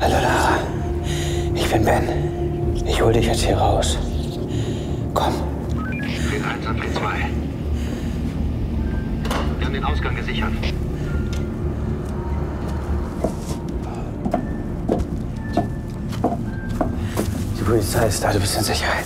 Hallo Lara, ich bin Ben. Ich hol dich jetzt hier raus. Komm. Den 1 und P2. Wir haben den Ausgang gesichert. Die Polizei ist da, du bist in Sicherheit.